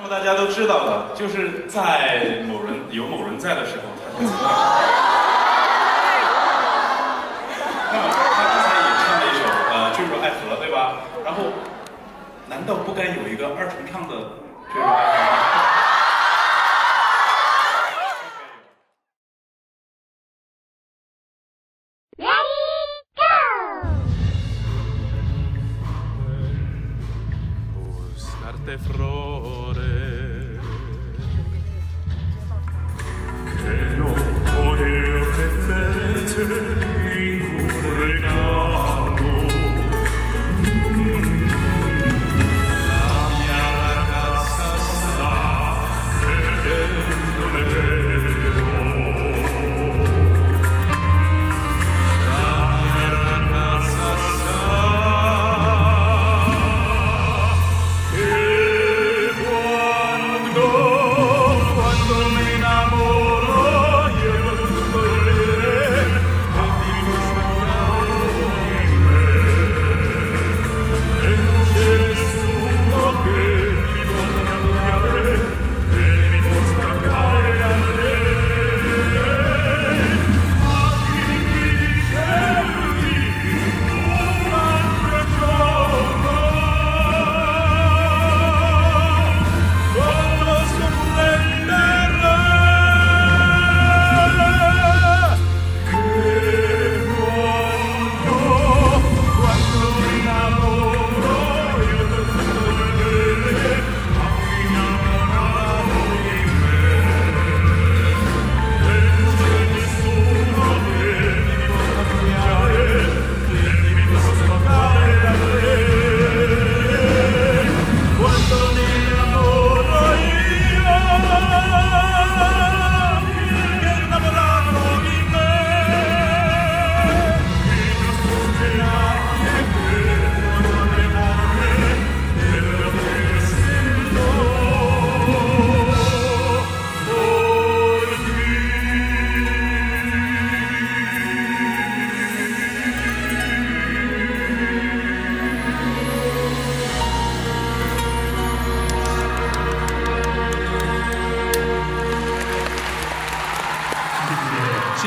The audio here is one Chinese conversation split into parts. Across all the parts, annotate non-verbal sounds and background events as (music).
那么大家都知道了，就是在某人有某人在的时候，他就怎么样。那么他刚才也唱了一首呃《坠入爱河》，对吧？然后，难道不该有一个二重唱的《坠入爱河》frore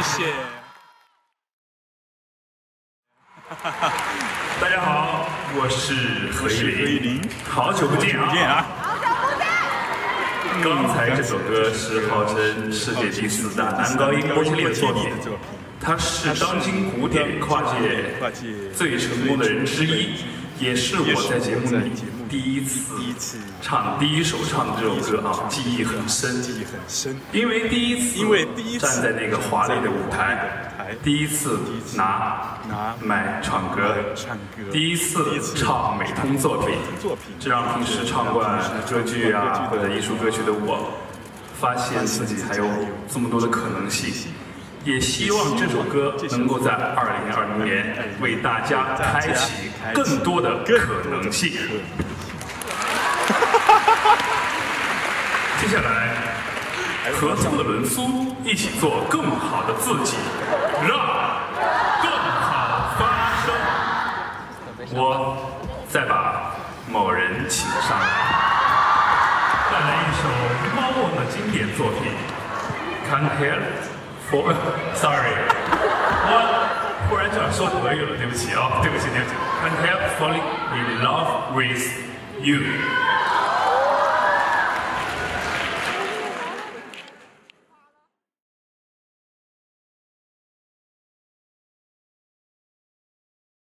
谢谢。(laughs) 大家好，我是何以何以琳琳，好久不见啊！好久不见！刚才这首歌是号称世界第四大男高音波切利的作品，他是当今古典跨界跨界最成功的人之一，也是我在节目里第一次第一次唱第一首唱的这首歌啊，记忆很深。记忆很深。因为第一次，因为第一次站在那个华丽的舞台，第一次拿拿麦唱歌，唱歌第一次唱美通作品，作品这让平时唱惯歌剧啊或者艺术歌曲的我，发现自己还有这么多的可能性。也希望这首歌能够在二零二零年为大家开启更多的可能性。接下来，和特伦苏一起做更好的自己，让更好发生。我再把某人请上来，带来一首猫王的经典作品《Can't Help For (laughs) Sorry》。我忽然就想说德语了，对不起啊、对不起，对不起。Can't help falling in love with you。